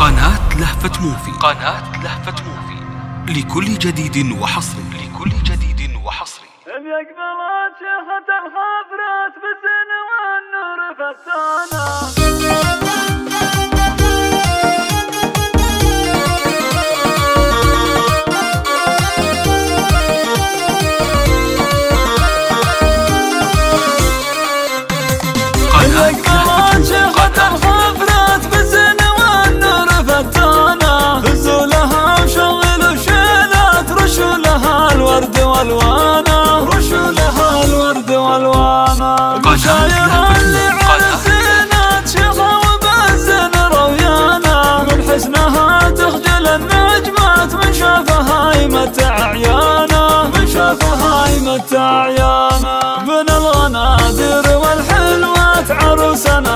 قناة لهفة موفي. قناة لهفة موفي. لكل جديد وحصري لكل جديد وحصري إذ يقبلت شيخة الخبرات بالزين والنور فتانا نجمات من شافها يمتع عيانا من شافها يمتع عيانا من الغنادر والحلوات عروسنا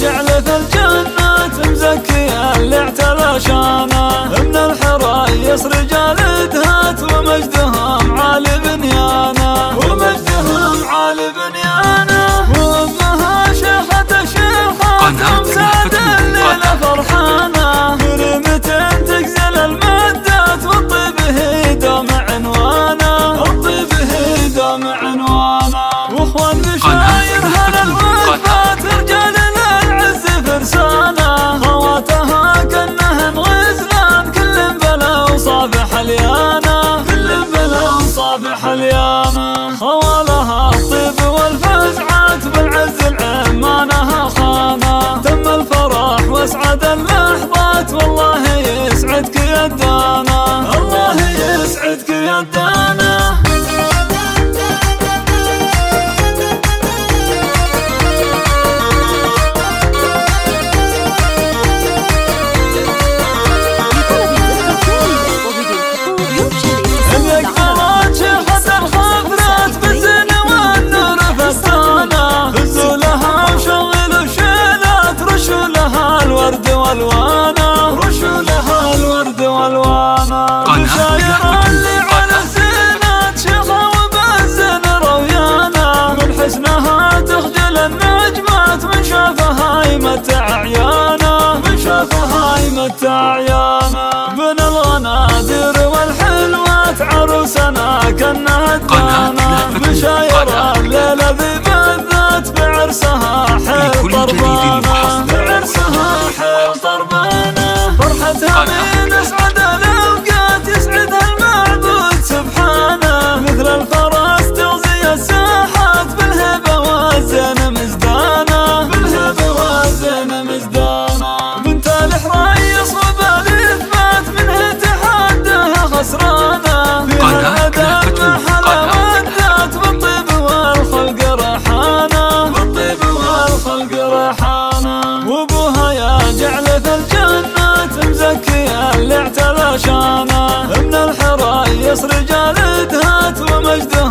جعلت لثل جنات مزكيها اللي اعتلى شانه من الحرايس رجال ادهات ومجدهم عالي بنيان اليوم خوالها الطيب والفزعات بالعز العمانها خانة تم الفرح واسعد اللحظات والله يسعدك يا دانا. الله يسعدك يا دانا. Oops. الوانه رشو لها الورد والوانه. قناة اللي على الزينة شيخة وبزن رويانة. من حسنها تخجل النجمات من شافها يمتع عيانه من شافها يمتع عيانا. من الغنادر والحلوات عروسنا كنا قناة وصل قرحانا وابوها يا جعل الجنة مزكية اللي اعتلى من الحرايص رجال ادهات ومجدها